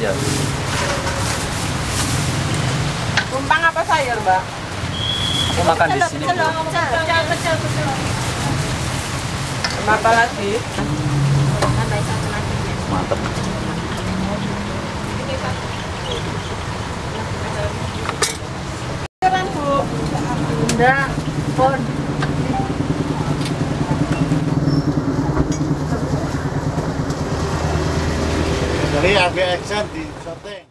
Ya. Tumpang apa sayur, Mbak? Aku makan di sini. Bu. Sama apa lagi? Mantep. Silakan, Bu. Enggak, pon. Jadi agak action di syuting.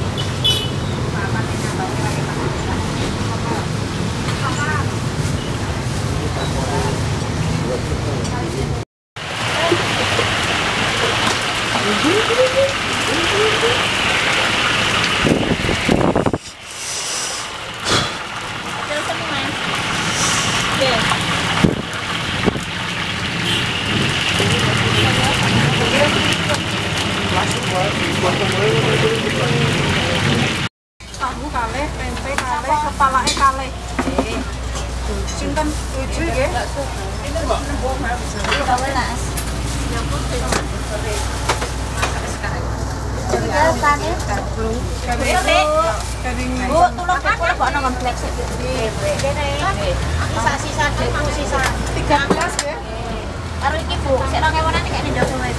tempe kalih, kepalanya kalih. Sinten tujuh nggih? Garing Bu, tolong kepul kok nang kompleks iki. Sisa-sisa deku sisa. 13 ya. Karo iki Bu, sik rong ewonan iki nek ndogo wae.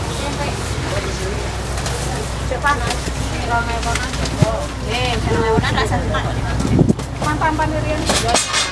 Eh, rong ewonan rasa Rian. Tak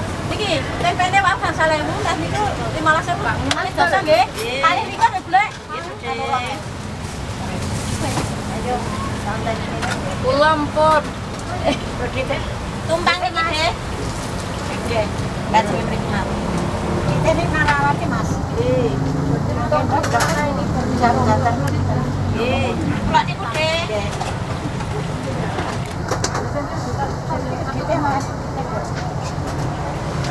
Niki, tempene wae kan salemu, lah niku 15.000, Pak. Manis dosa nggih. Niku deh. Ayo, santai ini. Ulampur. Eh, tumpang iki deh. Nggih. Baju mriki Ini narawati, Mas. Nggih. Nggih. Kalau niku deh. Mas. Kok nasa? Naruh beli. Masnya karo itu, 4 liter.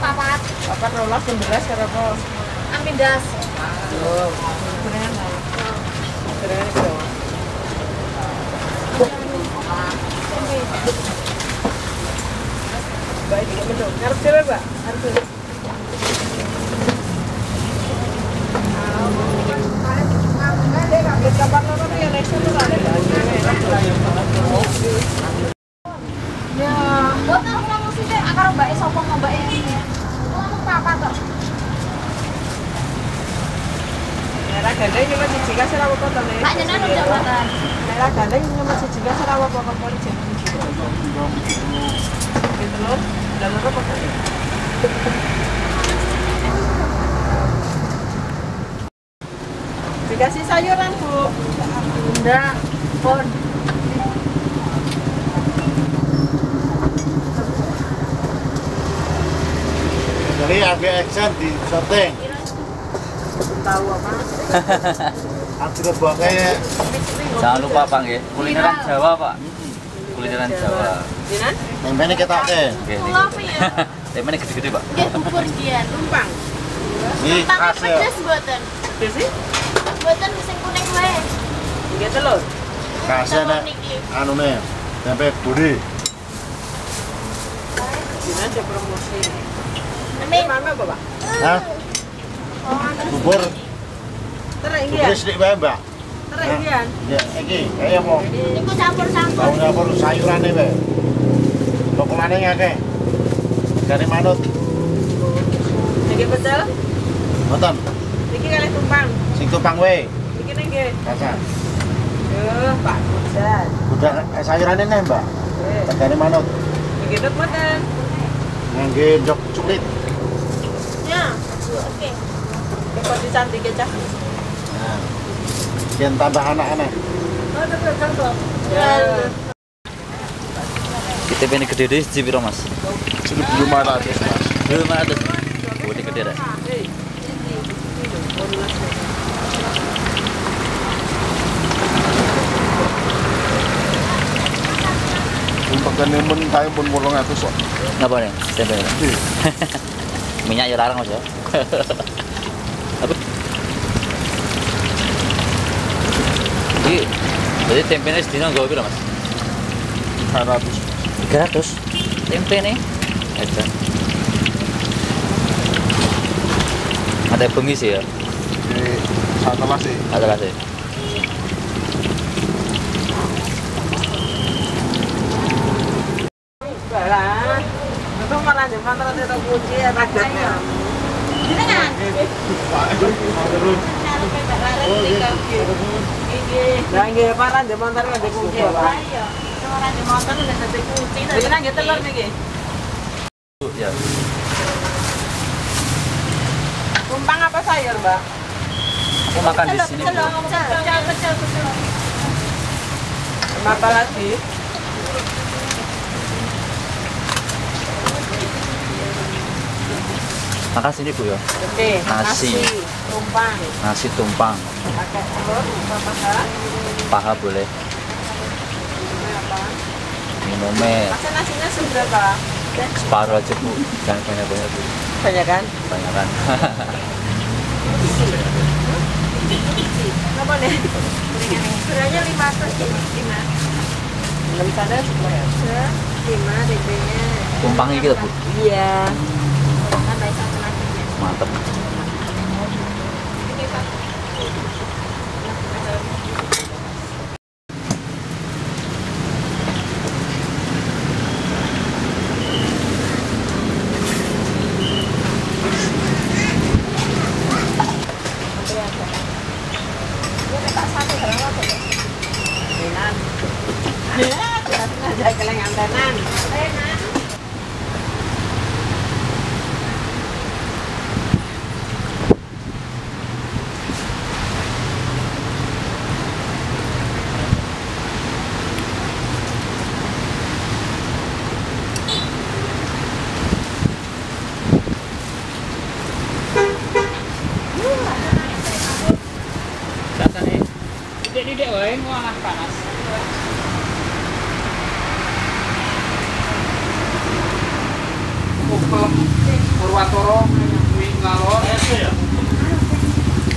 Papat. Papat rolas, beras karo apa? Ampin das. Oh, lah. Gorengan itu. Baik, cewek, Mbak? Ngarep cewek. Kapan Ya, Buat kalau ngomong sih deh, akar mbak sopong mbak apa kok? merah gandeng cuma siji kasih jenengan udah makan. Merah gandeng cuma siji kasih jam siji. Telur, telur apa kali? Dikasih sayuran bu. Enggak, pon. Jadi ambil action di syuting. Tahu apa? Aku buat kayak Jangan lupa Pak nggih, kulineran Jawa Pak. Kulineran Jawa. Tempenya kita oke. Apa ya? Temene gede-gede Pak. Nggih bubur. Tumpang. Khas ya. pedes mboten. Sing kuning wae. Tiga telur. Khasnya nek anu tempe promosi. Ini Ini pak? Hah? Bubur Terus ini ya? mbak. Terus ini ya? Ya iki campur-campur. tahu sayuran bae. Lokolane ngake. Dari manut. Ini pecel. Nonton. Ini kali tumpang. Sing tupang we. Ini nih. Kasa. Eh, Pak. Udah eh, sayurannya nih mbak. Eh, Dari manut. ini dok mboten. Ngangge jok cuklit. Ya. Oke. Kok dicantik aja. Nah. Kian tambah anak-anak. Oh, ada pecel kok. Ya. Temene gede deh piro Mas? Seribu lima ratus mas. 200. Gede gede rek. Eh, Untuk kan yang mentah pun bolong itu sok. Napa nih? Tempe. Minyak ya larang Mas ya. Jadi, jadi tempenya sedina nggawa piro Mas? Lima ratus. 300 tempe nih ada ada bengi sih ya Di satu lah sih. ada lah sih Balah. Itu malah jembatan terus itu kunci ya takutnya. Jenengan. Nah, nggih parah jembatan terus ada kunci ya, Pak. Ayo. Orang di motor udah nggih telur niki. ya Tumpang apa sayur, Mbak? aku makan di sini Pecel, Bu. pecel, pecel, pecel, pecel. Sama apa lagi? Makan sini bu ya Oke, Nasi. tumpang. nasi tumpang Pakai telur, apa paha? paha boleh Ini apa? minumnya Masa nasinya seberapa? separuh aja bu jangan banyak banyak bu Banyak kan? banyak kan Apa nih? Sebenarnya lima ratus lima. Enam sana sebelas. Lima DP-nya. tumpangnya gitu bu Iya. Tambah lagi. Mantep Apel Purwatoro kuwi ngalor.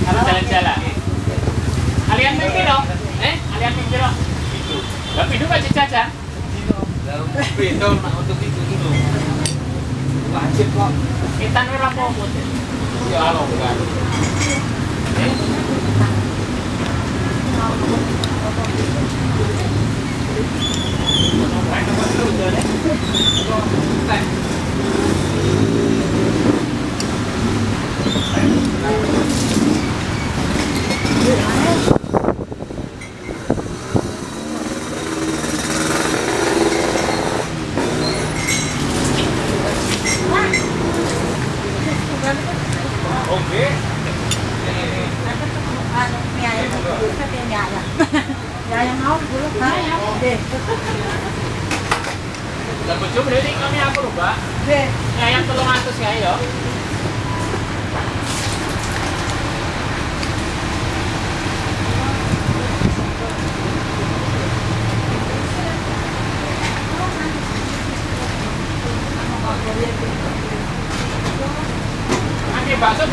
Harus jalan-jalan. Kalian mikir dong. Eh, kalian mikir dong. Itu. Lah pintu kan jajan. Pintu untuk itu dulu. Wajib kok. Kita ora apa-apa. Ya. Thank you. Eh.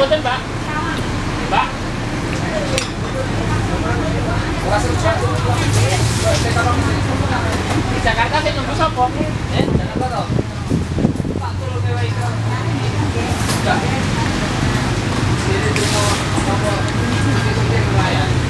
Mboten, Pak. Pak. Di Jakarta sih nunggu sopo? Eh, Jakarta toh. Pak turun dewe itu. Enggak. Ini cuma. Ini cuma